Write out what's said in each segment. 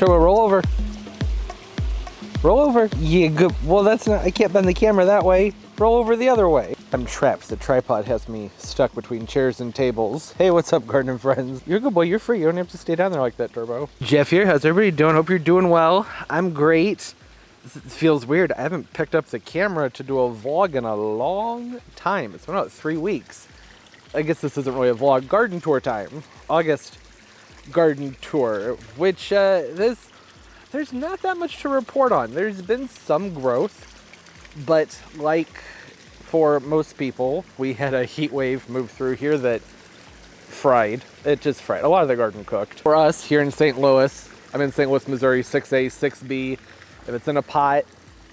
Turbo, roll over. Roll over. Yeah, good. Well, that's not, I can't bend the camera that way. Roll over the other way. I'm trapped. The tripod has me stuck between chairs and tables. Hey, what's up, garden friends? You're a good boy. You're free. You don't have to stay down there like that, Turbo. Jeff here. How's everybody doing? Hope you're doing well. I'm great. This feels weird. I haven't picked up the camera to do a vlog in a long time. It's been about three weeks. I guess this isn't really a vlog. Garden tour time. August garden tour, which uh, this there's not that much to report on. There's been some growth, but like for most people, we had a heat wave move through here that fried. It just fried. A lot of the garden cooked. For us here in St. Louis, I'm in St. Louis, Missouri, 6A, 6B. If it's in a pot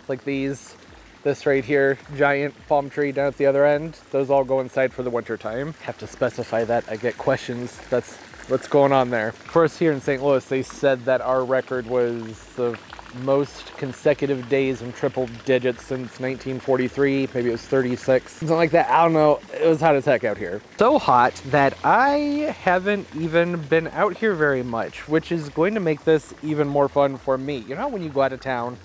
like these, this right here, giant palm tree down at the other end, those all go inside for the winter time. Have to specify that. I get questions. That's what's going on there. First here in St. Louis, they said that our record was the most consecutive days in triple digits since 1943. Maybe it was 36, something like that. I don't know. It was hot as heck out here. So hot that I haven't even been out here very much, which is going to make this even more fun for me. You know when you go out of town,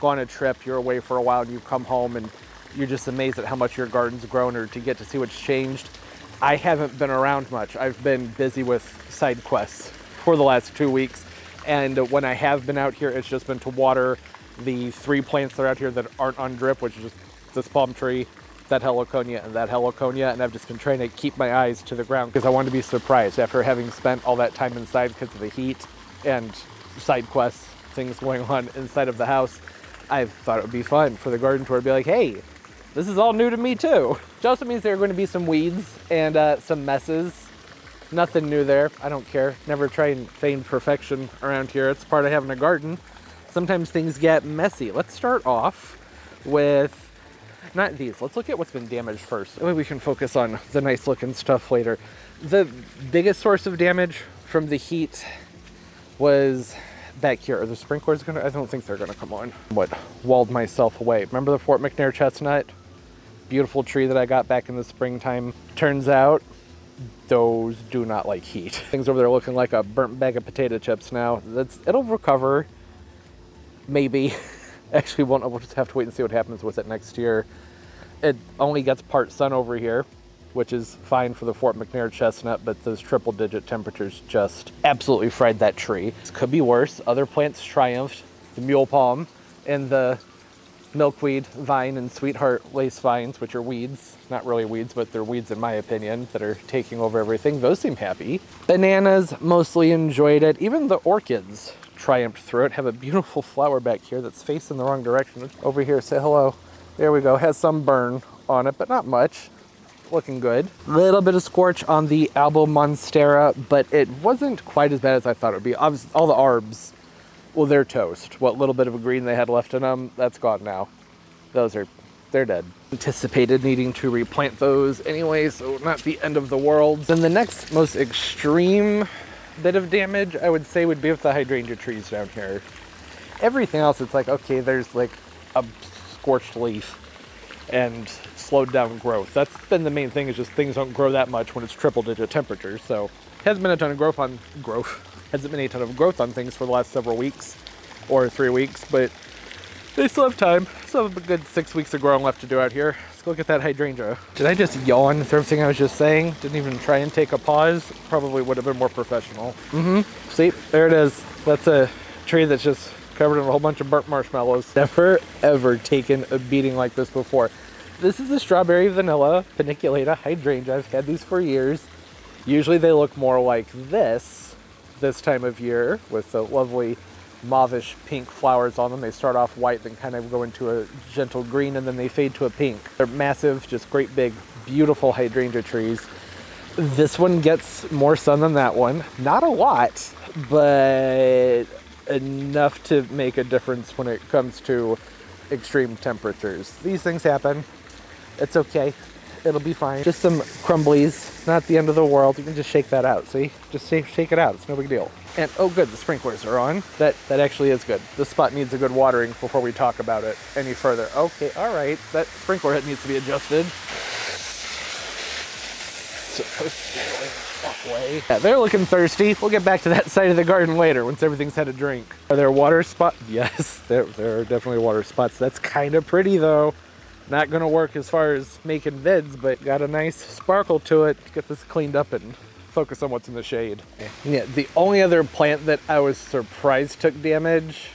go on a trip, you're away for a while, and you come home and you're just amazed at how much your garden's grown or to get to see what's changed. I haven't been around much. I've been busy with side quests for the last two weeks. And when I have been out here, it's just been to water the three plants that are out here that aren't on drip, which is just this palm tree, that heliconia, and that heliconia. And I've just been trying to keep my eyes to the ground because I want to be surprised after having spent all that time inside because of the heat and side quests, things going on inside of the house. I thought it would be fun for the garden tour to be like, hey, this is all new to me too. Also means there are going to be some weeds and uh, some messes. Nothing new there. I don't care. Never try and feign perfection around here. It's part of having a garden. Sometimes things get messy. Let's start off with not these. Let's look at what's been damaged first. Way we can focus on the nice looking stuff later. The biggest source of damage from the heat was back here. Are the sprinklers gonna, I don't think they're gonna come on. What, walled myself away. Remember the Fort McNair chestnut? Beautiful tree that I got back in the springtime. Turns out those do not like heat. Things over there looking like a burnt bag of potato chips now. That's It'll recover, maybe. Actually, won't, we'll just have to wait and see what happens with it next year. It only gets part sun over here, which is fine for the Fort McNair chestnut, but those triple digit temperatures just absolutely fried that tree. This could be worse. Other plants triumphed. The mule palm and the milkweed vine and sweetheart lace vines, which are weeds, not really weeds, but they're weeds in my opinion, that are taking over everything. Those seem happy. Bananas mostly enjoyed it. Even the orchids triumphed through it. Have a beautiful flower back here that's facing the wrong direction. Over here, say hello. There we go. Has some burn on it, but not much. Looking good. Little bit of scorch on the Albo Monstera, but it wasn't quite as bad as I thought it would be. Obviously, all the arbs well, they're toast. What little bit of a green they had left in them, that's gone now. Those are, they're dead. Anticipated needing to replant those anyway, so not the end of the world. Then the next most extreme bit of damage, I would say, would be with the hydrangea trees down here. Everything else, it's like, okay, there's like a scorched leaf and slowed down growth. That's been the main thing is just things don't grow that much when it's triple digit temperatures. So hasn't been a ton of growth on growth hasn't been a ton of growth on things for the last several weeks or three weeks, but they still have time. Still have a good six weeks of growing left to do out here. Let's go look at that hydrangea. Did I just yawn through everything I was just saying? Didn't even try and take a pause. Probably would have been more professional. Mm-hmm. See, there it is. That's a tree that's just covered in a whole bunch of burnt marshmallows. Never ever taken a beating like this before. This is a strawberry vanilla paniculata hydrangea. I've had these for years. Usually they look more like this this time of year with the lovely mauvish pink flowers on them. They start off white, then kind of go into a gentle green, and then they fade to a pink. They're massive, just great big, beautiful hydrangea trees. This one gets more sun than that one. Not a lot, but enough to make a difference when it comes to extreme temperatures. These things happen. It's okay. It'll be fine. Just some crumblies, not the end of the world. You can just shake that out, see? Just shake, shake it out, it's no big deal. And, oh good, the sprinklers are on. That, that actually is good. This spot needs a good watering before we talk about it any further. Okay, all right, that sprinkler head needs to be adjusted. Yeah, they're looking thirsty. We'll get back to that side of the garden later once everything's had a drink. Are there water spots? Yes, there, there are definitely water spots. That's kind of pretty though. Not gonna work as far as making vids, but got a nice sparkle to it. Get this cleaned up and focus on what's in the shade. Yeah, the only other plant that I was surprised took damage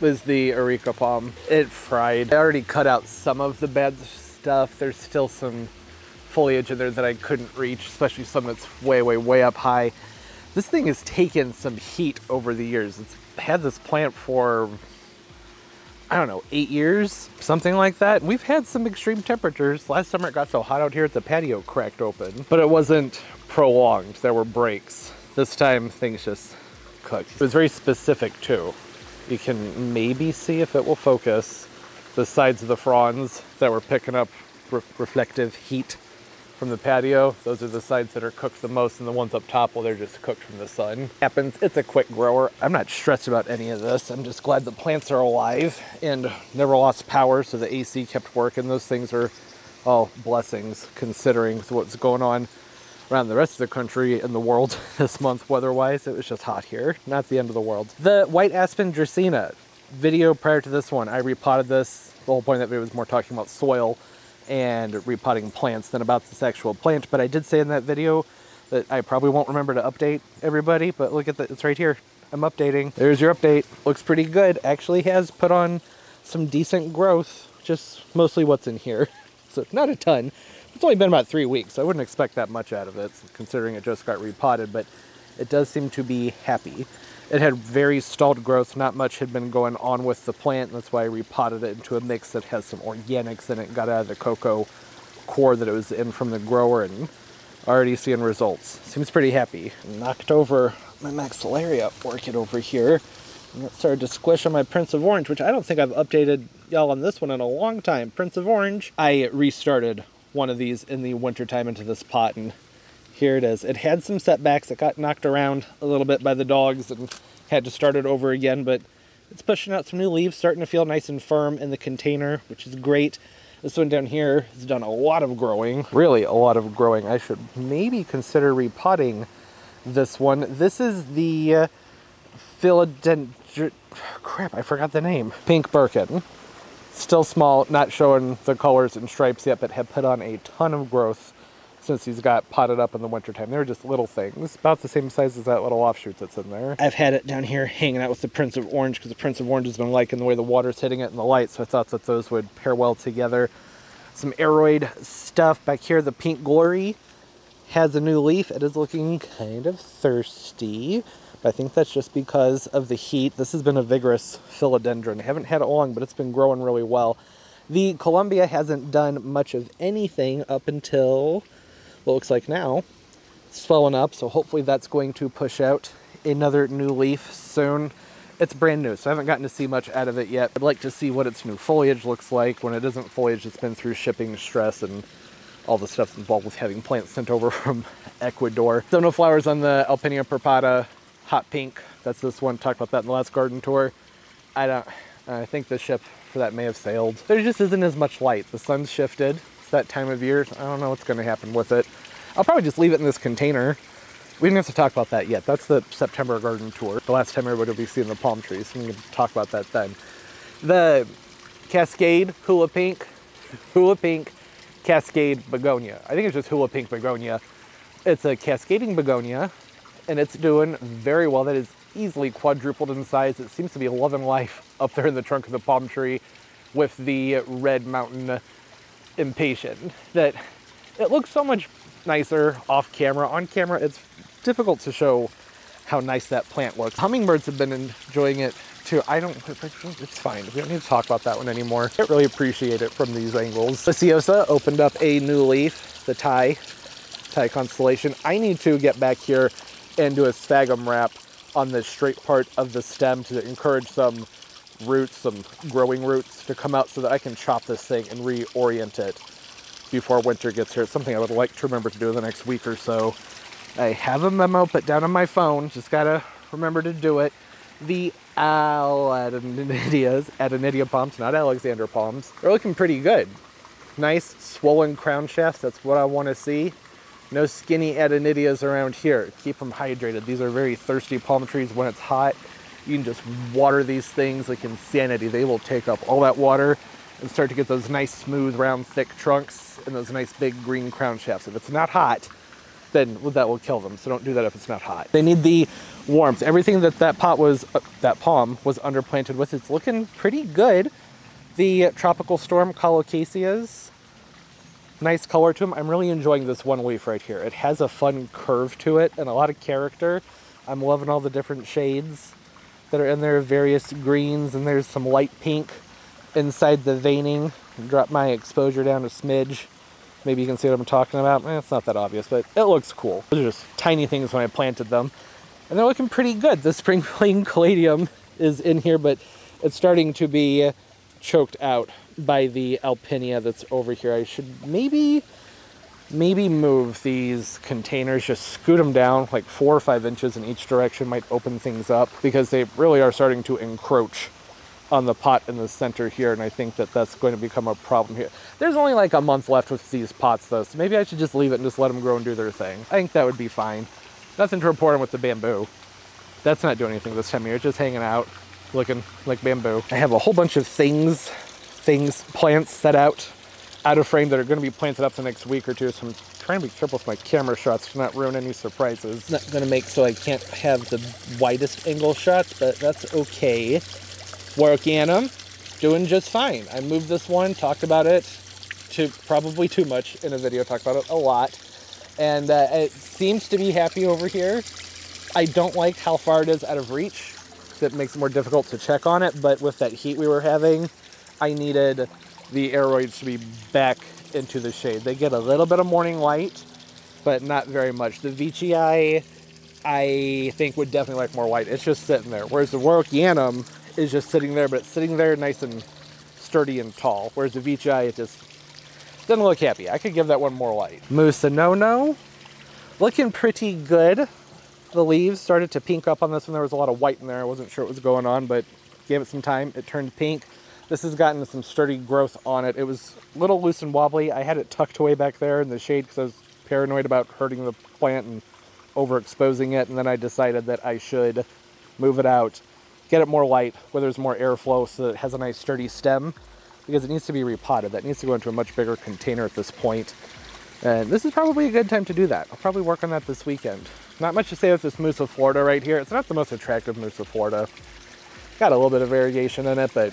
was the Areca palm. It fried. I already cut out some of the bad stuff. There's still some foliage in there that I couldn't reach, especially some that's way, way, way up high. This thing has taken some heat over the years. It's had this plant for, I don't know, eight years, something like that. We've had some extreme temperatures. Last summer it got so hot out here, that the patio cracked open, but it wasn't prolonged. There were breaks. This time things just cooked. It was very specific too. You can maybe see if it will focus the sides of the fronds that were picking up re reflective heat from the patio. Those are the sides that are cooked the most and the ones up top, well, they're just cooked from the sun. Happens, it's a quick grower. I'm not stressed about any of this. I'm just glad the plants are alive and never lost power, so the AC kept working. Those things are all blessings considering what's going on around the rest of the country and the world this month weather-wise. It was just hot here, not the end of the world. The white aspen dracaena video prior to this one, I repotted this. The whole point of that video was more talking about soil and repotting plants than about this actual plant. But I did say in that video that I probably won't remember to update everybody, but look at that, it's right here. I'm updating. There's your update. Looks pretty good. Actually has put on some decent growth, just mostly what's in here. So not a ton. It's only been about three weeks, so I wouldn't expect that much out of it, considering it just got repotted, but it does seem to be happy. It had very stalled growth, not much had been going on with the plant, that's why I repotted it into a mix that has some organics in it, got out of the coco coir that it was in from the grower, and already seeing results. Seems pretty happy. Knocked over my Maxillaria orchid over here. And it started to squish on my Prince of Orange, which I don't think I've updated y'all on this one in a long time. Prince of Orange. I restarted one of these in the wintertime into this pot and here it is. It had some setbacks. It got knocked around a little bit by the dogs and had to start it over again, but it's pushing out some new leaves, starting to feel nice and firm in the container, which is great. This one down here has done a lot of growing, really a lot of growing. I should maybe consider repotting this one. This is the uh, philodendron, crap, I forgot the name. Pink Birkin. Still small, not showing the colors and stripes yet, but have put on a ton of growth since he's got potted up in the wintertime. They're just little things, about the same size as that little offshoot that's in there. I've had it down here hanging out with the Prince of Orange because the Prince of Orange has been liking the way the water's hitting it and the light, so I thought that those would pair well together. Some aroid stuff back here. The Pink Glory has a new leaf. It is looking kind of thirsty. I think that's just because of the heat. This has been a vigorous philodendron. I haven't had it long, but it's been growing really well. The Columbia hasn't done much of anything up until looks like now. It's swelling up, so hopefully that's going to push out another new leaf soon. It's brand new, so I haven't gotten to see much out of it yet. I'd like to see what its new foliage looks like when it isn't foliage it's been through shipping stress and all the stuff involved with having plants sent over from Ecuador. Still no flowers on the Alpinia purpurata hot pink. That's this one. Talked about that in the last garden tour. I don't. I think the ship for that may have sailed. There just isn't as much light. The sun's shifted. That time of year. I don't know what's going to happen with it. I'll probably just leave it in this container. We didn't have to talk about that yet. That's the September garden tour. The last time everybody will be seeing the palm trees. So we can talk about that then. The Cascade Hula Pink, Hula Pink Cascade Begonia. I think it's just Hula Pink Begonia. It's a cascading begonia and it's doing very well. That is easily quadrupled in size. It seems to be loving life up there in the trunk of the palm tree with the red mountain impatient. That it looks so much nicer off camera. On camera, it's difficult to show how nice that plant looks. Hummingbirds have been enjoying it too. I don't, it's fine. We don't need to talk about that one anymore. I really appreciate it from these angles. The Preciosa opened up a new leaf, the Thai, Thai constellation. I need to get back here and do a sphagnum wrap on the straight part of the stem to encourage some roots, some growing roots to come out so that I can chop this thing and reorient it before winter gets here. It's something I would like to remember to do in the next week or so. I have a memo put down on my phone, just gotta remember to do it. The Adonidias, Adonidia palms, not Alexander palms, they're looking pretty good. Nice swollen crown shafts, that's what I wanna see. No skinny adonidias around here. Keep them hydrated. These are very thirsty palm trees when it's hot. You can just water these things like insanity. They will take up all that water and start to get those nice, smooth, round, thick trunks and those nice big green crown shafts. If it's not hot, then that will kill them. So don't do that if it's not hot. They need the warmth. Everything that that pot was, uh, that palm was underplanted with, it's looking pretty good. The tropical storm colocasias, nice color to them. I'm really enjoying this one leaf right here. It has a fun curve to it and a lot of character. I'm loving all the different shades that are in there, various greens, and there's some light pink inside the veining. Drop my exposure down a smidge. Maybe you can see what I'm talking about. Eh, it's not that obvious, but it looks cool. Those are just tiny things when I planted them. And they're looking pretty good. The spring fling caladium is in here, but it's starting to be choked out by the alpinia that's over here. I should maybe maybe move these containers, just scoot them down like four or five inches in each direction might open things up because they really are starting to encroach on the pot in the center here, and I think that that's going to become a problem here. There's only like a month left with these pots though, so maybe I should just leave it and just let them grow and do their thing. I think that would be fine. Nothing to report on with the bamboo. That's not doing anything this time of year, just hanging out, looking like bamboo. I have a whole bunch of things, things, plants set out, out of frame that are gonna be planted up the next week or two, so I'm trying to be careful with my camera shots to not ruin any surprises. Not gonna make so I can't have the widest angle shots, but that's okay them, doing just fine. I moved this one, talked about it to probably too much in a video, talked about it a lot. And uh, it seems to be happy over here. I don't like how far it is out of reach. That makes it more difficult to check on it, but with that heat we were having, I needed the aroids to be back into the shade. They get a little bit of morning light, but not very much. The Veitchii, I think would definitely like more light. It's just sitting there. Whereas the Warocqueanum is just sitting there, but it's sitting there nice and sturdy and tall. Whereas the Veitchii, it just doesn't look happy. I could give that one more light. Musa No No, looking pretty good. The leaves started to pink up on this one. There was a lot of white in there. I wasn't sure what was going on, but gave it some time. It turned pink. This has gotten some sturdy growth on it. It was a little loose and wobbly. I had it tucked away back there in the shade because I was paranoid about hurting the plant and overexposing it. And then I decided that I should move it out get it more light where there's more airflow so that it has a nice sturdy stem because it needs to be repotted. That needs to go into a much bigger container at this point. And this is probably a good time to do that. I'll probably work on that this weekend. Not much to say with this Musa Florida right here. It's not the most attractive Musa Florida. Got a little bit of variegation in it, but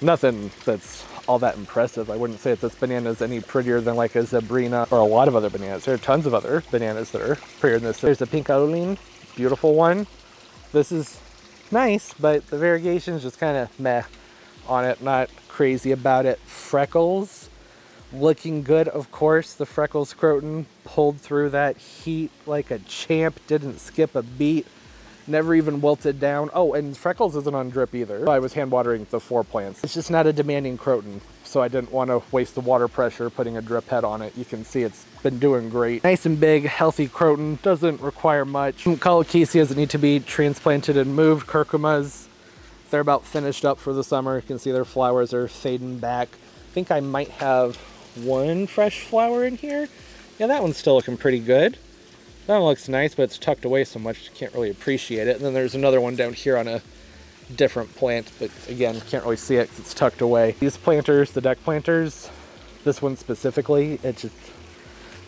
nothing that's all that impressive. I wouldn't say that this banana is any prettier than like a Zebrina or a lot of other bananas. There are tons of other bananas that are prettier than this. There's a pink Aulin, beautiful one. This is nice, but the variegation is just kind of meh on it. Not crazy about it. Freckles, looking good, of course. The Freckles Croton pulled through that heat like a champ, didn't skip a beat, never even wilted down. Oh, and Freckles isn't on drip either. I was hand watering the four plants. It's just not a demanding Croton, so I didn't want to waste the water pressure putting a drip head on it. You can see it's been doing great. Nice and big, healthy Croton, doesn't require much. Colocasia doesn't need to be transplanted and moved. Curcumas, they're about finished up for the summer. You can see their flowers are fading back. I think I might have one fresh flower in here. Yeah, that one's still looking pretty good. That one looks nice, but it's tucked away so much you can't really appreciate it. And then there's another one down here on a different plant, but again, can't really see it because it's tucked away. These planters, the deck planters, this one specifically, it just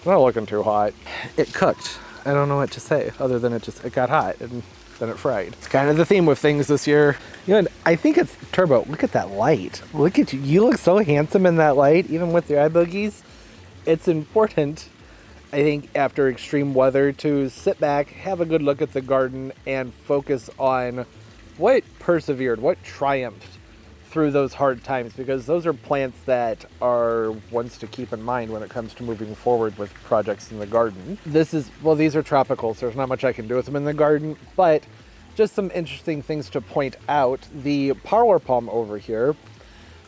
not looking too hot. It cooked. I don't know what to say other than it just it got hot and then it fried. It's kind of the theme with things this year. You know, I think it's Turbo. Look at that light. Look at you. You look so handsome in that light, even with your eye boogies. It's important, I think, after extreme weather to sit back, have a good look at the garden, and focus on what persevered, what triumphed through those hard times because those are plants that are ones to keep in mind when it comes to moving forward with projects in the garden. This is, well, these are tropical, so there's not much I can do with them in the garden, but just some interesting things to point out. The parlor palm over here,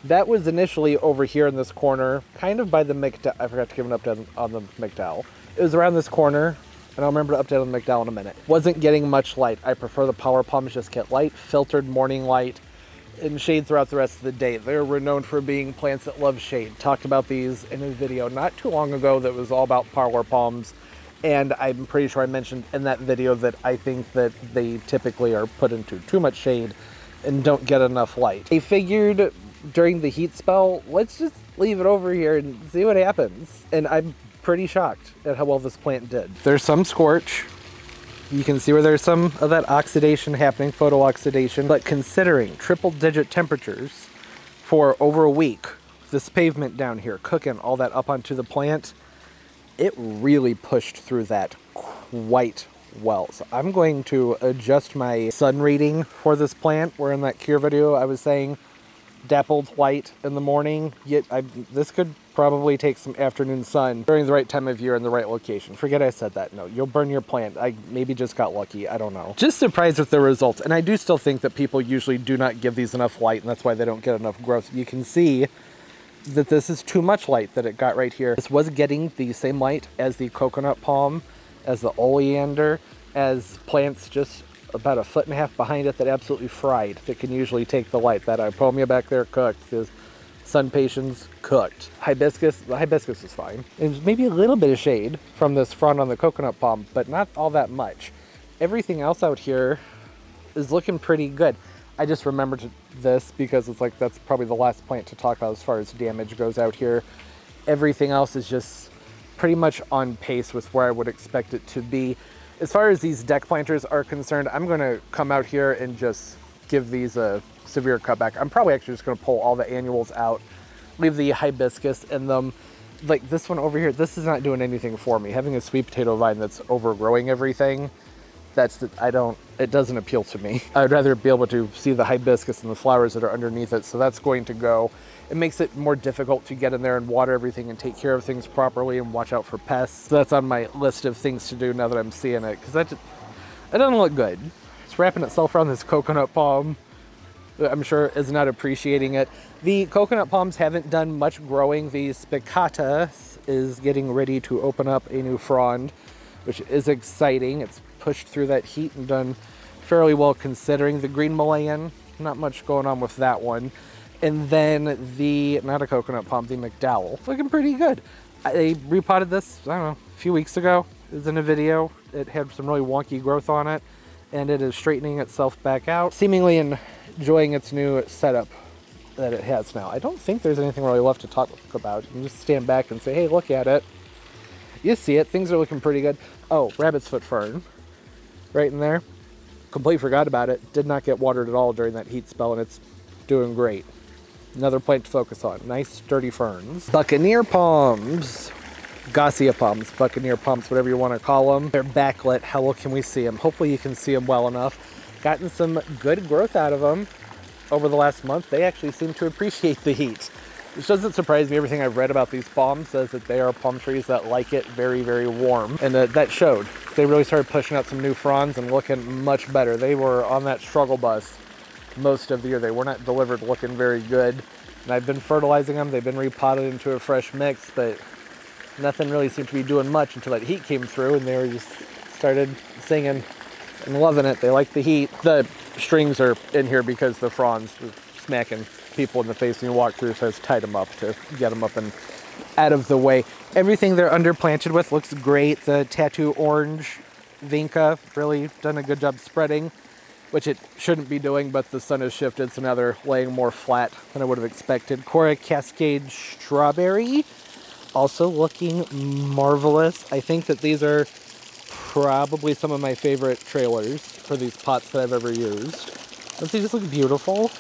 that was initially over here in this corner, kind of by the McDowell. I forgot to give an update on the McDowell. It was around this corner, and I'll remember to update on the McDowell in a minute. Wasn't getting much light. I prefer the parlor palms just get light, filtered morning light, in shade throughout the rest of the day. They're renowned for being plants that love shade. Talked about these in a video not too long ago that was all about parlor palms And I'm pretty sure I mentioned in that video that I think that they typically are put into too much shade and don't get enough light. I figured during the heat spell, let's just leave it over here and see what happens. And I'm pretty shocked at how well this plant did. There's some scorch. You can see where there's some of that oxidation happening, photo oxidation. But considering triple digit temperatures for over a week, this pavement down here, cooking all that up onto the plant, it really pushed through that quite well. So I'm going to adjust my sun reading for this plant. Where in that cure video I was saying dappled white in the morning. Yet I, this could probably take some afternoon sun during the right time of year in the right location. Forget I said that. No, you'll burn your plant. I maybe just got lucky. I don't know. Just surprised with the results. And I do still think that people usually do not give these enough light and that's why they don't get enough growth. You can see that this is too much light that it got right here. This was getting the same light as the coconut palm, as the oleander, as plants just about a foot and a half behind it that absolutely fried that can usually take the light. That Ipomoea back there cooked. This Sun-Patiens cooked. Hibiscus, the hibiscus is fine. There's maybe a little bit of shade from this front on the coconut palm, but not all that much. Everything else out here is looking pretty good. I just remembered this because it's like that's probably the last plant to talk about as far as damage goes out here. Everything else is just pretty much on pace with where I would expect it to be. As far as these deck planters are concerned, I'm gonna come out here and just give these a severe cutback. I'm probably actually just gonna pull all the annuals out, leave the hibiscus in them. Like this one over here, this is not doing anything for me. Having a sweet potato vine that's overgrowing everything, that's the, I don't, it doesn't appeal to me. I'd rather be able to see the hibiscus and the flowers that are underneath it. So that's going to go. It makes it more difficult to get in there and water everything and take care of things properly and watch out for pests. So that's on my list of things to do now that I'm seeing it because that, just, it doesn't look good. It's wrapping itself around this coconut palm. I'm sure is not appreciating it. The coconut palms haven't done much growing. The spicata is getting ready to open up a new frond, which is exciting. It's pushed through that heat and done fairly well considering. The green Malayan, not much going on with that one. And then the, not a coconut palm, the McDowell, looking pretty good. I repotted this, I don't know, a few weeks ago. It was in a video. It had some really wonky growth on it and it is straightening itself back out, seemingly enjoying its new setup that it has now. I don't think there's anything really left to talk about. You can just stand back and say, hey, look at it. You see it, things are looking pretty good. Oh, rabbit's foot fern, right in there. Completely forgot about it. Did not get watered at all during that heat spell and it's doing great. Another plant to focus on. Nice sturdy ferns. Buccaneer palms. Gossia palms, buccaneer palms, whatever you want to call them. They're backlit. How well can we see them? Hopefully you can see them well enough. Gotten some good growth out of them over the last month. They actually seem to appreciate the heat. Which doesn't surprise me. Everything I've read about these palms says that they are palm trees that like it very, very warm. And uh, that showed. They really started pushing out some new fronds and looking much better. They were on that struggle bus most of the year. They were not delivered looking very good. And I've been fertilizing them. They've been repotted into a fresh mix, but nothing really seemed to be doing much until that heat came through and they were just started singing and loving it. They like the heat. The strings are in here because the fronds were smacking people in the face when you walk through, so I just tied them up to get them up and out of the way. Everything they're underplanted with looks great. The tattoo orange vinca really done a good job spreading which it shouldn't be doing, but the sun has shifted, so now they're laying more flat than I would have expected. Cora Cascade Strawberry, also looking marvelous. I think that these are probably some of my favorite trailers for these pots that I've ever used. Don't they just look beautiful?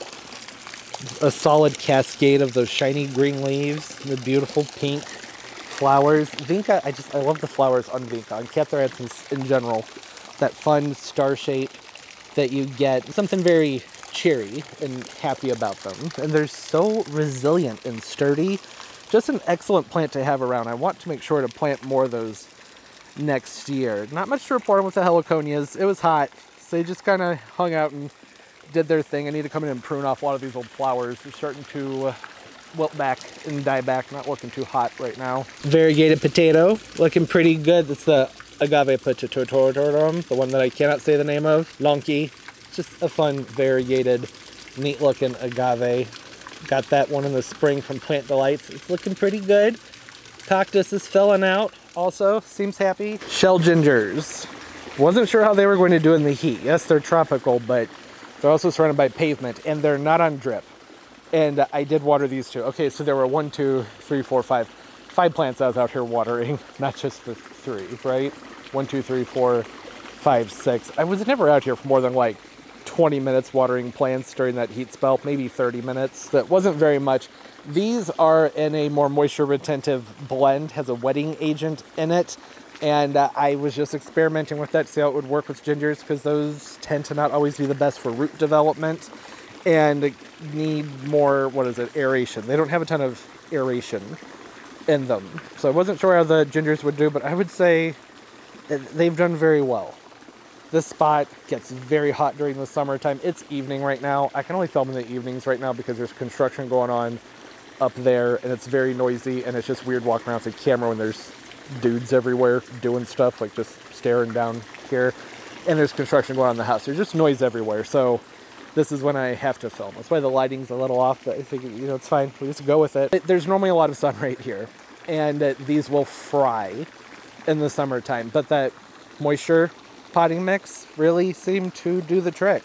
A solid cascade of those shiny green leaves, the beautiful pink flowers. Vinca, I just, I love the flowers on Vinca, on Catharanthus in general. That fun star shape that you get something very cheery and happy about them. And they're so resilient and sturdy. Just an excellent plant to have around. I want to make sure to plant more of those next year. Not much to report on with the heliconias. It was hot, so they just kind of hung out and did their thing. I need to come in and prune off a lot of these old flowers. They're starting to uh, wilt back and die back. Not looking too hot right now. Variegated potato, looking pretty good. That's the agave pachatotorum, the one that I cannot say the name of. Lonky, just a fun, variegated, neat looking agave. Got that one in the spring from Plant Delights. It's looking pretty good. Cactus is filling out. also seems happy. Shell gingers. Wasn't sure how they were going to do in the heat. Yes, they're tropical, but they're also surrounded by pavement and they're not on drip. And I did water these two. Okay, so there were one, two, three, four, five, five plants I was out here watering, not just the three, right? One, two, three, four, five, six. I was never out here for more than like 20 minutes watering plants during that heat spell, maybe 30 minutes. That wasn't very much. These are in a more moisture retentive blend, has a wetting agent in it. And uh, I was just experimenting with that to see how it would work with gingers because those tend to not always be the best for root development and need more, what is it, aeration. They don't have a ton of aeration in them. So I wasn't sure how the gingers would do, but I would say they've done very well. This spot gets very hot during the summertime. It's evening right now. I can only film in the evenings right now because there's construction going on up there and it's very noisy and it's just weird walking around with a camera when there's dudes everywhere doing stuff, like just staring down here. And there's construction going on in the house. There's just noise everywhere. So this is when I have to film. That's why the lighting's a little off, but I think, you know, it's fine. We just go with it. There's normally a lot of sun right here, and uh, these will fry in the summertime, but that moisture potting mix really seemed to do the trick.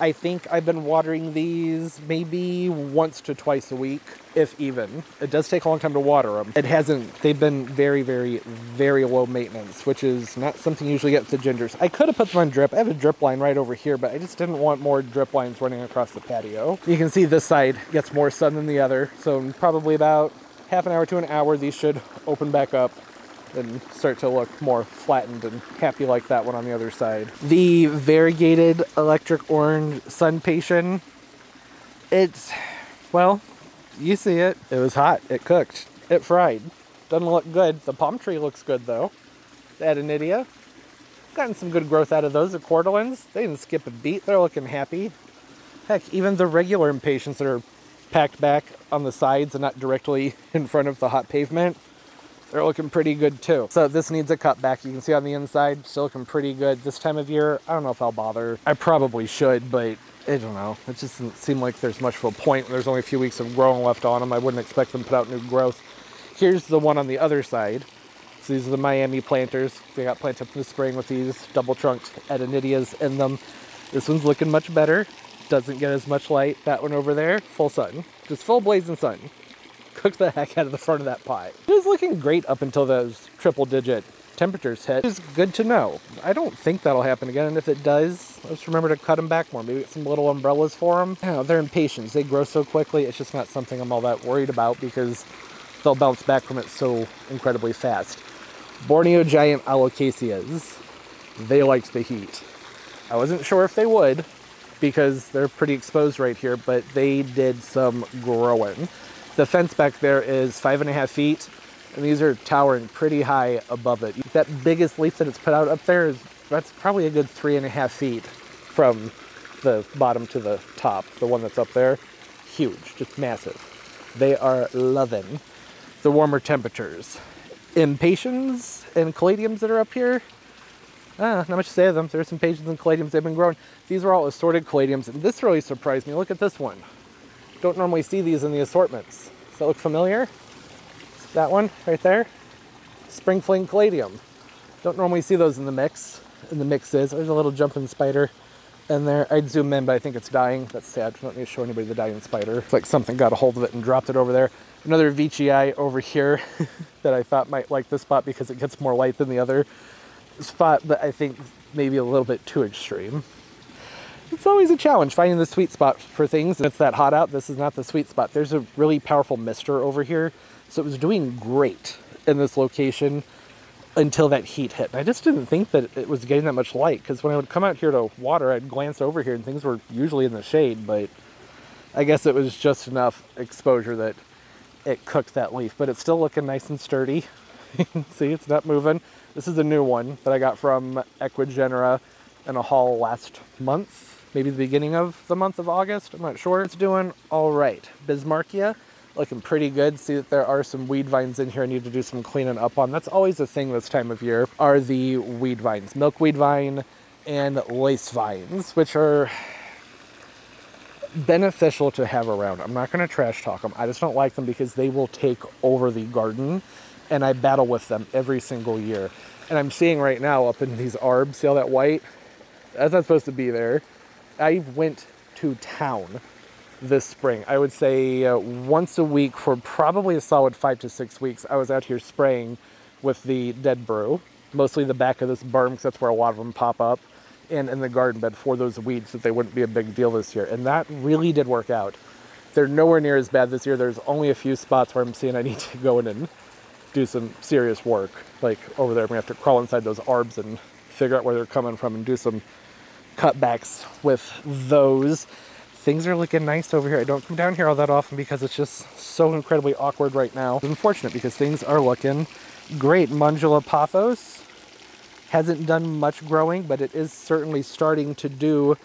I think I've been watering these maybe once to twice a week, if even. It does take a long time to water them. It hasn't, they've been very, very, very low maintenance, which is not something you usually get with the gingers. I could have put them on drip. I have a drip line right over here, but I just didn't want more drip lines running across the patio. You can see this side gets more sun than the other, so probably about half an hour to an hour, these should open back up and start to look more flattened and happy like that one on the other side. The variegated electric orange sun patient, it's, well, you see it. It was hot. It cooked. It fried. Doesn't look good. The palm tree looks good though. The Adonidia. Gotten some good growth out of those. The Cordylines, they didn't skip a beat. They're looking happy. Heck, even the regular impatiens that are packed back on the sides and not directly in front of the hot pavement, they're looking pretty good too. So this needs a cut back. You can see on the inside, still looking pretty good. This time of year, I don't know if I'll bother. I probably should, but I don't know. It just doesn't seem like there's much of a point. There's only a few weeks of growing left on them. I wouldn't expect them to put out new growth. Here's the one on the other side. So these are the Miami planters. They got planted the spring with these double trunked Adonidias in them. This one's looking much better. Doesn't get as much light. That one over there, full sun. Just full blazing sun cook the heck out of the front of that pie. It was looking great up until those triple digit temperatures hit. It's good to know. I don't think that'll happen again, and if it does, let's remember to cut them back more. Maybe get some little umbrellas for them. Yeah, they're impatient. They grow so quickly, it's just not something I'm all that worried about because they'll bounce back from it so incredibly fast. Borneo giant alocasias. They liked the heat. I wasn't sure if they would because they're pretty exposed right here, but they did some growing. The fence back there is five and a half feet, and these are towering pretty high above it. That biggest leaf that it's put out up there is that's probably a good three and a half feet from the bottom to the top. The one that's up there, huge, just massive. They are loving the warmer temperatures. Impatiens and caladiums that are up here, ah, not much to say of them. There's some patience and caladiums they've been growing. These are all assorted caladiums, and this really surprised me. Look at this one. Don't normally see these in the assortments. Does that look familiar? That one right there? Spring Fling Caladium. Don't normally see those in the mix. In the mixes. There's a little jumping spider in there. I'd zoom in, but I think it's dying. That's sad. I don't need to show anybody the dying spider. It's like something got a hold of it and dropped it over there. Another veitchii over here that I thought might like this spot because it gets more light than the other spot, but I think maybe a little bit too extreme it's always a challenge finding the sweet spot for things. It's that hot out, this is not the sweet spot. There's a really powerful mister over here, so it was doing great in this location until that heat hit. I just didn't think that it was getting that much light, because when I would come out here to water, I'd glance over here and things were usually in the shade, but I guess it was just enough exposure that it cooked that leaf, but it's still looking nice and sturdy. you can see it's not moving. This is a new one that I got from Ecuagenera in a haul last month maybe the beginning of the month of August. I'm not sure. It's doing all right. Bismarckia, looking pretty good. See that there are some weed vines in here I need to do some cleaning up on. That's always a thing this time of year, are the weed vines. Milkweed vine and lace vines, which are beneficial to have around. I'm not going to trash talk them. I just don't like them because they will take over the garden and I battle with them every single year. And I'm seeing right now up in these arbs, see all that white? That's not supposed to be there. I went to town this spring. I would say uh, once a week for probably a solid five to six weeks. I was out here spraying with the dead brew, mostly the back of this berm because that's where a lot of them pop up, and in the garden bed for those weeds that they wouldn't be a big deal this year. And that really did work out. They're nowhere near as bad this year. There's only a few spots where I'm seeing I need to go in and do some serious work. Like over there, I'm gonna have to crawl inside those arbs and figure out where they're coming from and do some cutbacks with those. Things are looking nice over here. I don't come down here all that often because it's just so incredibly awkward right now. It's unfortunate because things are looking great. Manjula pothos hasn't done much growing, but it is certainly starting to do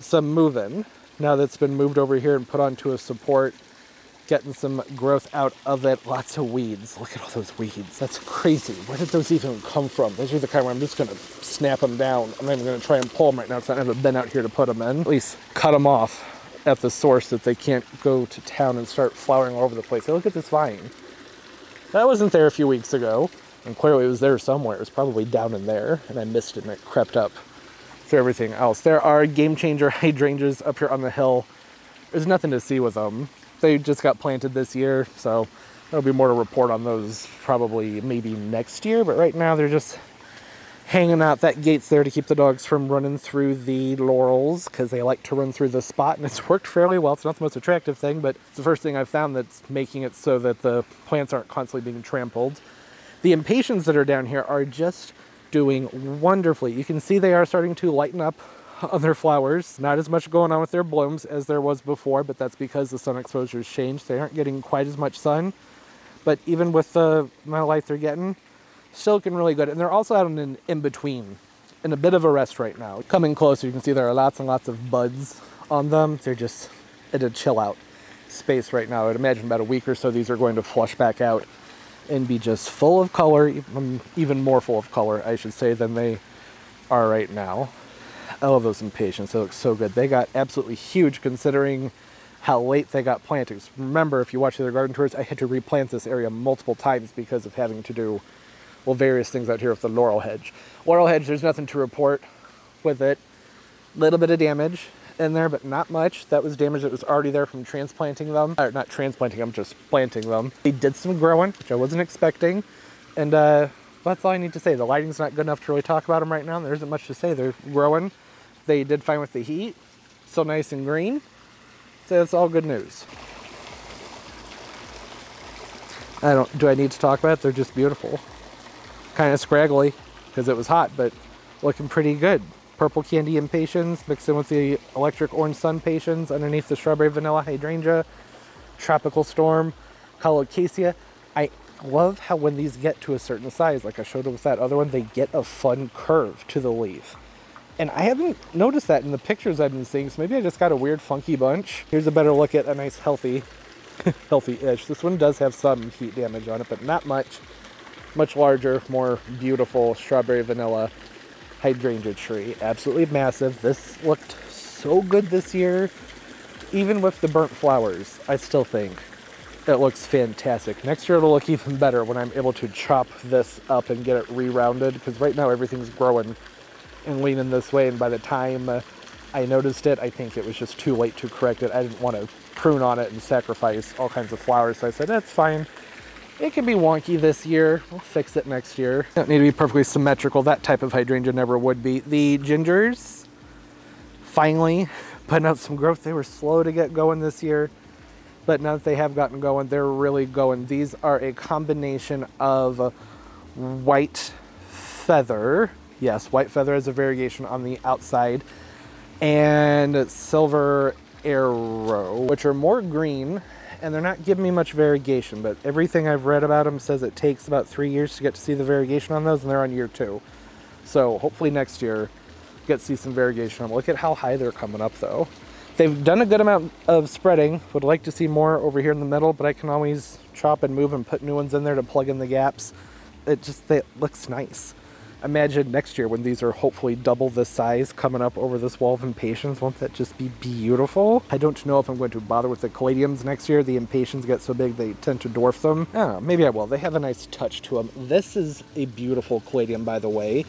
some moving. Now that's been moved over here and put onto a support, getting some growth out of it. Lots of weeds. Look at all those weeds. That's crazy. Where did those even come from? Those are the kind where I'm just gonna snap them down. I'm not even gonna try and pull them right now because I haven't been out here to put them in. At least cut them off at the source that they can't go to town and start flowering all over the place. Hey, look at this vine. That wasn't there a few weeks ago, and clearly it was there somewhere. It was probably down in there, and I missed it and it crept up through everything else. There are game changer hydrangeas up here on the hill. There's nothing to see with them. They just got planted this year, so there'll be more to report on those probably maybe next year, but right now they're just hanging out. That gate's there to keep the dogs from running through the laurels because they like to run through the spot, and it's worked fairly well. It's not the most attractive thing, but it's the first thing I've found that's making it so that the plants aren't constantly being trampled. The impatiens that are down here are just doing wonderfully. You can see they are starting to lighten up on their flowers. Not as much going on with their blooms as there was before, but that's because the sun exposure has changed. They aren't getting quite as much sun. But even with the amount of light they're getting, still looking really good. And they're also out in an in-between, in a bit of a rest right now. Coming closer, you can see there are lots and lots of buds on them. They're just at a chill out space right now. I'd imagine about a week or so these are going to flush back out and be just full of color, even more full of color, I should say, than they are right now. I love those impatiens. They look so good. They got absolutely huge considering how late they got planted. Remember, if you watch the other garden tours, I had to replant this area multiple times because of having to do, well, various things out here with the laurel hedge. Laurel hedge, there's nothing to report with it. Little bit of damage in there, but not much. That was damage that was already there from transplanting them. Or not transplanting them, just planting them. They did some growing, which I wasn't expecting. And uh, that's all I need to say. The lighting's not good enough to really talk about them right now. There isn't much to say. They're growing. They did fine with the heat. Still nice and green. So that's all good news. I don't, do I need to talk about it? They're just beautiful. Kind of scraggly because it was hot, but looking pretty good. Purple candy impatiens mixed in with the electric orange Sun-Patiens underneath the strawberry vanilla hydrangea, tropical storm, colocasia. I love how when these get to a certain size, like I showed with that other one, they get a fun curve to the leaf. And I haven't noticed that in the pictures I've been seeing, so maybe I just got a weird funky bunch. Here's a better look at a nice healthy, healthy-ish. This one does have some heat damage on it, but not much. Much larger, more beautiful strawberry vanilla hydrangea tree. Absolutely massive. This looked so good this year. Even with the burnt flowers, I still think it looks fantastic. Next year it'll look even better when I'm able to chop this up and get it re-rounded because right now everything's growing and leaning this way and by the time uh, I noticed it, I think it was just too late to correct it. I didn't want to prune on it and sacrifice all kinds of flowers, so I said, that's fine. It can be wonky this year. We'll fix it next year. Don't need to be perfectly symmetrical. That type of hydrangea never would be. The gingers, finally putting out some growth. They were slow to get going this year, but now that they have gotten going, they're really going. These are a combination of white feather. Yes, white feather as a variegation on the outside and silver arrow, which are more green and they're not giving me much variegation, but everything I've read about them says it takes about three years to get to see the variegation on those, and they're on year two. So hopefully next year, get to see some variegation. Look at how high they're coming up though. They've done a good amount of spreading. Would like to see more over here in the middle, but I can always chop and move and put new ones in there to plug in the gaps. It just it looks nice. Imagine next year when these are hopefully double the size coming up over this wall of impatiens. Won't that just be beautiful? I don't know if I'm going to bother with the caladiums next year. The impatiens get so big they tend to dwarf them. Maybe I will. They have a nice touch to them. This is a beautiful caladium, by the way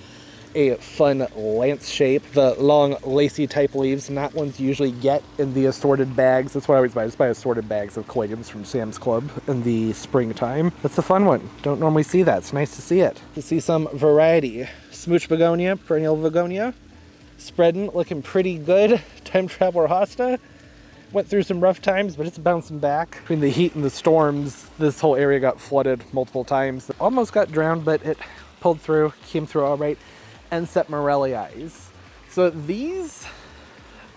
a fun lance shape. The long lacy type leaves, not ones you usually get in the assorted bags. That's what I always buy. I just buy assorted bags of caladiums from Sam's Club in the springtime. That's a fun one. Don't normally see that. It's nice to see it. To see some variety. Smooch begonia, perennial begonia. Spreading, looking pretty good. Time Traveler Hosta. Went through some rough times, but it's bouncing back. Between the heat and the storms, this whole area got flooded multiple times. Almost got drowned, but it pulled through, came through all right. Enset Maurelii. So these,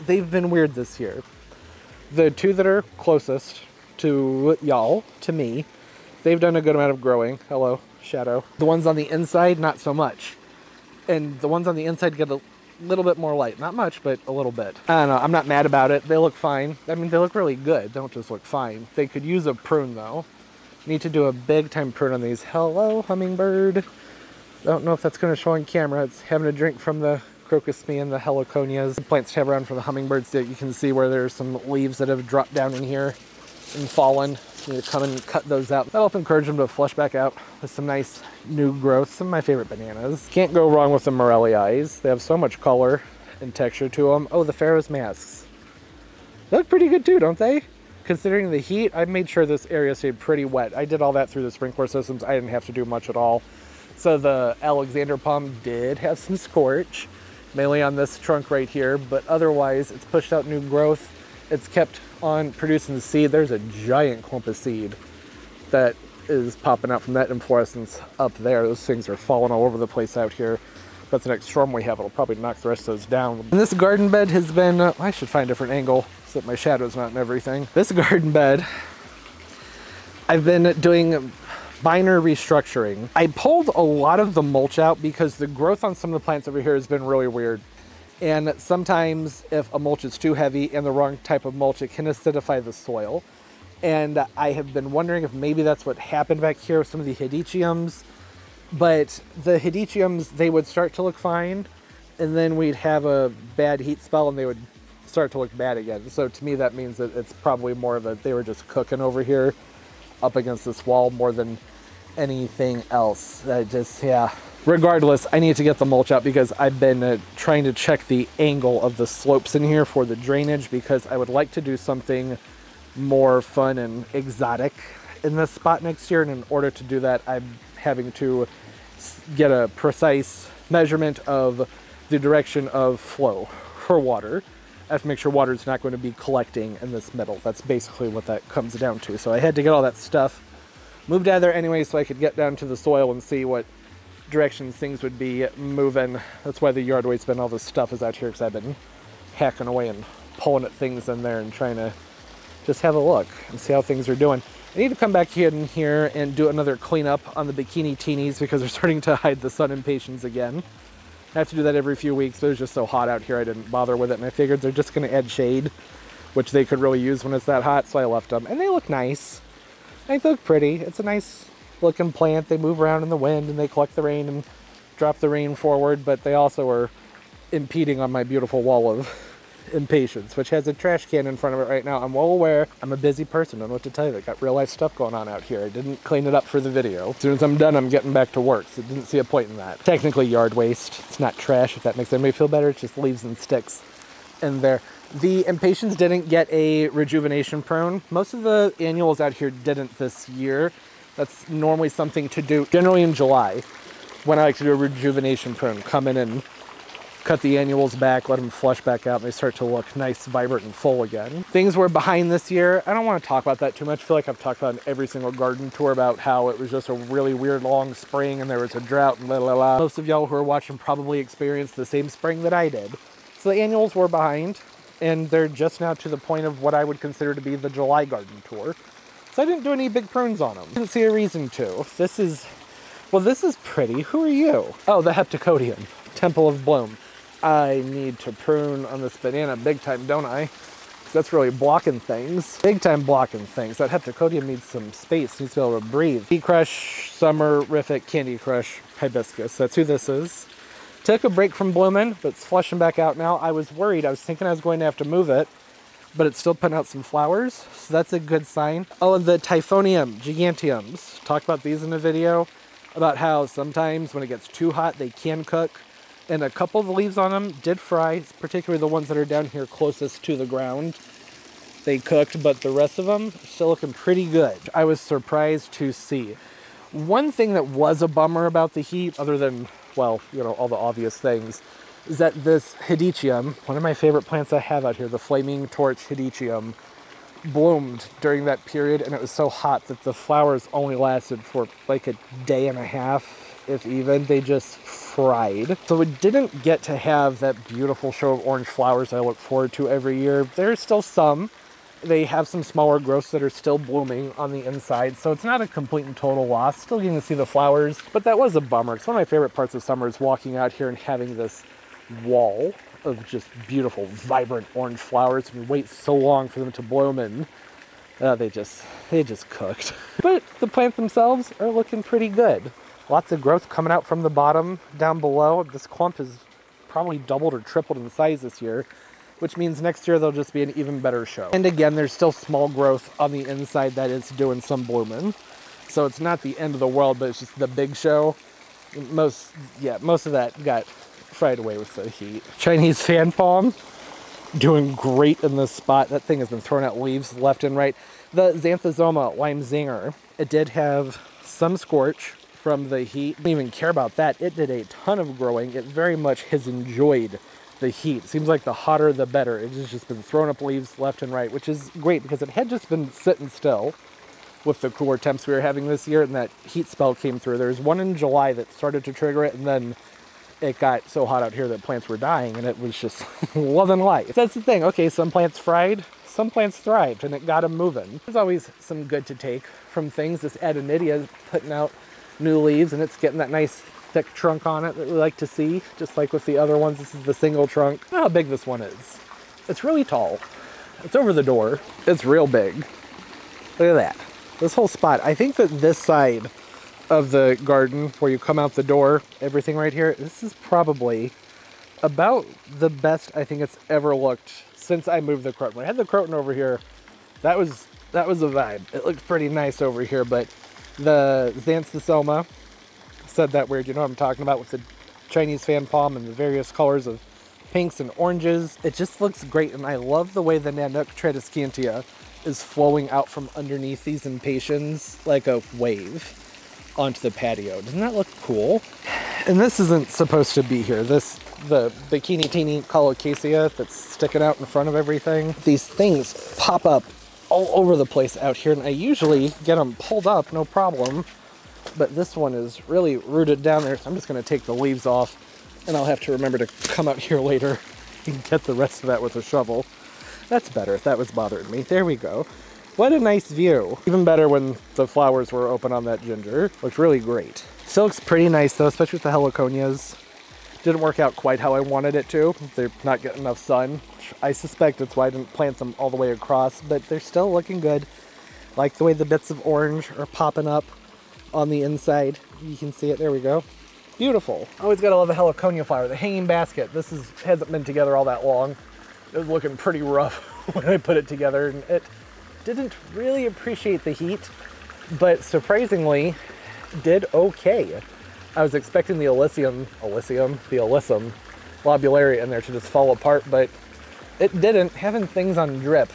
they've been weird this year. The two that are closest to y'all, to me, they've done a good amount of growing. Hello, Shadow. The ones on the inside, not so much. And the ones on the inside get a little bit more light. Not much, but a little bit. I don't know. I'm not mad about it. They look fine. I mean, they look really good. They don't just look fine. They could use a prune, though. Need to do a big time prune on these. Hello, hummingbird. I don't know if that's going to show on camera. It's having a drink from the crocosmia and the heliconias. The plants have around for the hummingbirds that you can see where there's some leaves that have dropped down in here and fallen. You need to come and cut those out. That'll help encourage them to flush back out with some nice new growth. Some of my favorite bananas. Can't go wrong with the Maurelii. They have so much color and texture to them. Oh, the Pharaoh's masks. They look pretty good too, don't they? Considering the heat, I made sure this area stayed pretty wet. I did all that through the sprinkler systems. I didn't have to do much at all. So the Alexander palm did have some scorch, mainly on this trunk right here, but otherwise it's pushed out new growth. It's kept on producing seed. There's a giant clump of seed that is popping out from that inflorescence up there. Those things are falling all over the place out here. But the next storm we have, it'll probably knock the rest of those down. And this garden bed has been, uh, I should find a different angle so that my shadow's not in everything. This garden bed, I've been doing Biner restructuring. I pulled a lot of the mulch out because the growth on some of the plants over here has been really weird. And sometimes if a mulch is too heavy and the wrong type of mulch, it can acidify the soil. And I have been wondering if maybe that's what happened back here with some of the hedychiums. But the hedychiums, they would start to look fine. And then we'd have a bad heat spell and they would start to look bad again. So to me, that means that it's probably more of a, they were just cooking over here up against this wall more than anything else. I just, yeah. Regardless, I need to get the mulch out because I've been uh, trying to check the angle of the slopes in here for the drainage because I would like to do something more fun and exotic in this spot next year. And in order to do that, I'm having to get a precise measurement of the direction of flow for water. I have to make sure water is not going to be collecting in this middle. That's basically what that comes down to. So I had to get all that stuff moved out of there anyway so I could get down to the soil and see what directions things would be moving. That's why the yard waste bin, all this stuff is out here because I've been hacking away and pulling at things in there and trying to just have a look and see how things are doing. I need to come back in here and do another cleanup on the Bikini-tinis because they're starting to hide the sun impatiens again. I have to do that every few weeks, but it was just so hot out here I didn't bother with it, and I figured they're just going to add shade, which they could really use when it's that hot, so I left them. And they look nice. They look pretty. It's a nice looking plant. They move around in the wind, and they collect the rain and drop the rain forward, but they also are impeding on my beautiful wall of impatiens, which has a trash can in front of it right now. I'm well aware. I'm a busy person. I don't know what to tell you. I got real life stuff going on out here. I didn't clean it up for the video. As soon as I'm done, I'm getting back to work. So didn't see a point in that. Technically yard waste. It's not trash, if that makes anybody feel better. It's just leaves and sticks in there. The impatiens didn't get a rejuvenation prune. Most of the annuals out here didn't this year. That's normally something to do generally in July when I like to do a rejuvenation prune. Come in and cut the annuals back, let them flush back out, and they start to look nice, vibrant, and full again. Things were behind this year. I don't want to talk about that too much. I feel like I've talked about in every single garden tour about how it was just a really weird long spring and there was a drought and la la la. Most of y'all who are watching probably experienced the same spring that I did. So the annuals were behind, and they're just now to the point of what I would consider to be the July garden tour. So I didn't do any big prunes on them. Didn't see a reason to. This is, well, this is pretty. Who are you? Oh, the Heptacodium, Temple of Bloom. I need to prune on this banana big time, don't I? That's really blocking things. Big time blocking things. That Heptacodium needs some space, needs to be able to breathe. Bee Crush, Summerific, Candy Crush, Hibiscus. That's who this is. Took a break from blooming, but it's flushing back out now. I was worried. I was thinking I was going to have to move it, but it's still putting out some flowers, so that's a good sign. Oh, and the Typhonium giganteums. Talked about these in a video, about how sometimes when it gets too hot, they can cook. And a couple of the leaves on them did fry, particularly the ones that are down here closest to the ground. They cooked, but the rest of them still looking pretty good. I was surprised to see. One thing that was a bummer about the heat, other than, well, you know, all the obvious things, is that this Hedychium, one of my favorite plants I have out here, the Flaming Torch Hedychium, bloomed during that period and it was so hot that the flowers only lasted for like a day and a half, if even. They just fried. So we didn't get to have that beautiful show of orange flowers I look forward to every year. There's still some. They have some smaller growths that are still blooming on the inside, so it's not a complete and total loss. Still getting to see the flowers, but that was a bummer. It's one of my favorite parts of summer is walking out here and having this wall of just beautiful, vibrant orange flowers, you wait so long for them to bloom, and uh, they just they just cooked. but the plants themselves are looking pretty good. Lots of growth coming out from the bottom down below. This clump has probably doubled or tripled in size this year, which means next year there'll just be an even better show. And again, there's still small growth on the inside that is doing some blooming. So it's not the end of the world, but it's just the big show. Most, yeah, most of that got fried away with the heat. Chinese fan palm, doing great in this spot. That thing has been throwing out leaves left and right. The Xanthosoma lime zinger, it did have some scorch from the heat. Didn't even care about that. It did a ton of growing. It very much has enjoyed the heat. Seems like the hotter the better. It has just been throwing up leaves left and right, which is great because it had just been sitting still with the cooler temps we were having this year and that heat spell came through. There was one in July that started to trigger it and then it got so hot out here that plants were dying and it was just loving life. That's the thing. Okay, some plants fried, some plants thrived and it got them moving. There's always some good to take from things. This Adonidia is putting out new leaves and it's getting that nice thick trunk on it that we like to see, just like with the other ones. This is the single trunk. Look how big this one is. It's really tall. It's over the door. It's real big. Look at that. This whole spot. I think that this side of the garden where you come out the door, everything right here, this is probably about the best I think it's ever looked since I moved the croton. When I had the croton over here, that was that was a vibe. It looked pretty nice over here, but the Xanthosoma said that weird, you know what I'm talking about with the Chinese fan palm and the various colors of pinks and oranges. It just looks great, and I love the way the Nanouk tradescantia is flowing out from underneath these impatiens like a wave onto the patio. Doesn't that look cool? And this isn't supposed to be here. This, the Bikini-tini colocasia that's sticking out in front of everything. These things pop up all over the place out here, and I usually get them pulled up, no problem. But this one is really rooted down there, so I'm just gonna take the leaves off, and I'll have to remember to come out here later and get the rest of that with a shovel. That's better, if that was bothering me. There we go. What a nice view. Even better when the flowers were open on that ginger. Looks really great. Still looks pretty nice though, especially with the heliconias. Didn't work out quite how I wanted it to. They're not getting enough sun. I suspect that's why I didn't plant them all the way across, but they're still looking good. Like the way the bits of orange are popping up on the inside. You can see it, there we go. Beautiful. Always gotta love a heliconia flower. The hanging basket. This is hasn't been together all that long. It was looking pretty rough when I put it together and it didn't really appreciate the heat, but surprisingly did okay. I was expecting the Elysium, Elysium, the Alyssum lobularia in there to just fall apart, but it didn't. Having things on drip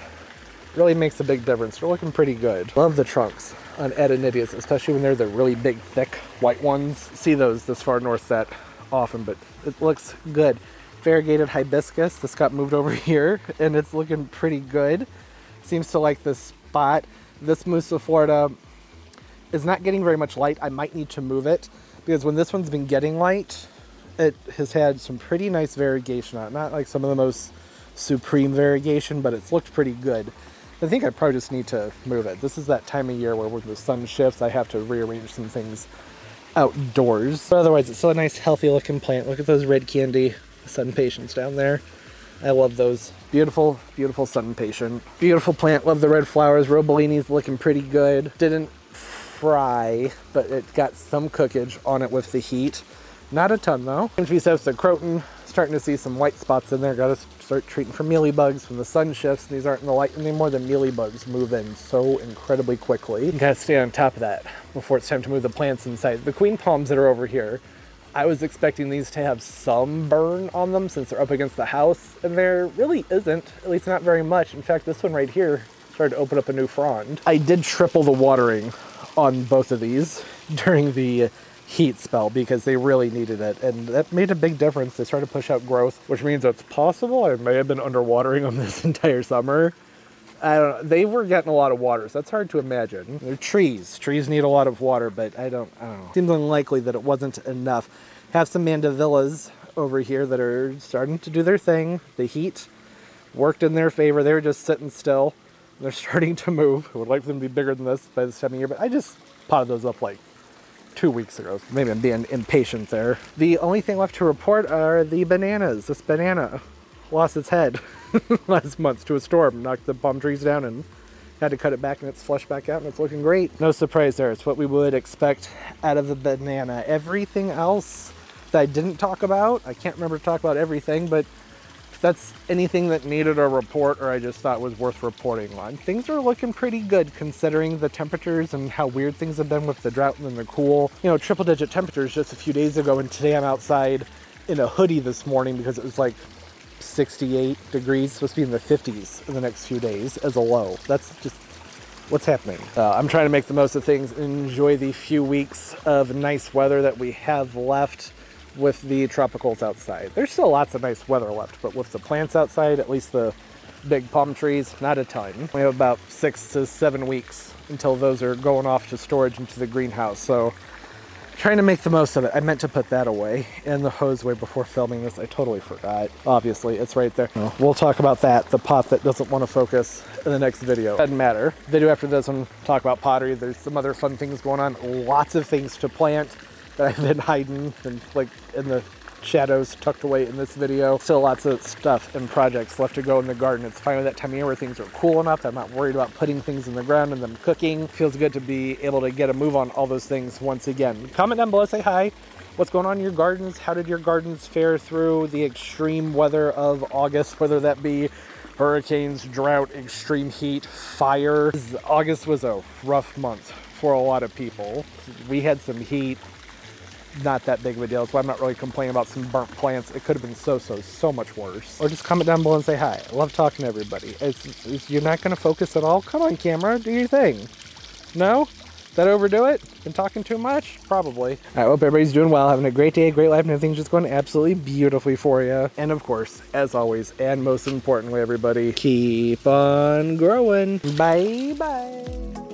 really makes a big difference. They're looking pretty good. Love the trunks on Adonidias, especially when they're the really big, thick white ones. See those this far north that often, but it looks good. Variegated hibiscus, this got moved over here, and it's looking pretty good seems to like this spot. This Musa Florida is not getting very much light. I might need to move it because when this one's been getting light, it has had some pretty nice variegation on it. Not like some of the most supreme variegation, but it's looked pretty good. I think I probably just need to move it. This is that time of year where when the sun shifts, I have to rearrange some things outdoors. But otherwise, it's still a nice, healthy looking plant. Look at those red candy Sun-Patiens down there. I love those. Beautiful, beautiful sun patient. Beautiful plant. Love the red flowers. Robellini's looking pretty good. Didn't fry, but it got some cookage on it with the heat. Not a ton though. the croton, starting to see some white spots in there. Got to start treating for mealybugs when the sun shifts. These aren't in the light anymore. The mealybugs move in so incredibly quickly. You gotta stay on top of that before it's time to move the plants inside. The queen palms that are over here, I was expecting these to have some burn on them since they're up against the house, and there really isn't, at least not very much. In fact, this one right here started to open up a new frond. I did triple the watering on both of these during the heat spell because they really needed it and that made a big difference. They started to push out growth, which means it's possible I may have been underwatering them this entire summer. I don't know. They were getting a lot of water, so that's hard to imagine. They're trees. Trees need a lot of water, but I don't, I don't know. Seems unlikely that it wasn't enough. Have some mandevillas over here that are starting to do their thing. The heat worked in their favor. They were just sitting still. They're starting to move. I would like them to be bigger than this by this time of year, but I just potted those up like two weeks ago. Maybe I'm being impatient there. The only thing left to report are the bananas. This banana lost its head last month to a storm, knocked the palm trees down and had to cut it back and it's flushed back out and it's looking great. No surprise there. It's what we would expect out of the banana. Everything else that I didn't talk about, I can't remember to talk about everything, but that's anything that needed a report or I just thought was worth reporting on. Things are looking pretty good considering the temperatures and how weird things have been with the drought and the cool. You know, triple digit temperatures just a few days ago and today I'm outside in a hoodie this morning because it was like 68 degrees, supposed to be in the 50s in the next few days as a low. That's just what's happening. Uh, I'm trying to make the most of things, enjoy the few weeks of nice weather that we have left with the tropicals outside. There's still lots of nice weather left, but with the plants outside, at least the big palm trees, not a ton. We have about six to seven weeks until those are going off to storage into the greenhouse. So trying to make the most of it. I meant to put that away in the hose way before filming this. I totally forgot. Obviously, it's right there. We'll talk about that, the pot that doesn't want to focus in the next video. Doesn't matter. Video after this one, talk about pottery. There's some other fun things going on. Lots of things to plant that I've been hiding and like in the shadows tucked away in this video. Still lots of stuff and projects left to go in the garden. It's finally that time of year where things are cool enough. I'm not worried about putting things in the ground and them cooking. Feels good to be able to get a move on all those things once again. Comment down below, say hi. What's going on in your gardens? How did your gardens fare through the extreme weather of August, whether that be hurricanes, drought, extreme heat, fire. August was a rough month for a lot of people. We had some heat, not that big of a deal. That's why I'm not really complaining about some burnt plants. It could have been so, so, so much worse. Or just comment down below and say hi. I love talking to everybody. It's, it's, you're not going to focus at all? Come on, camera. Do your thing. No? That overdo it? Been talking too much? Probably. I hope everybody's doing well, having a great day, a great life, and everything's just going absolutely beautifully for you. And of course, as always, and most importantly, everybody, keep on growing. Bye bye.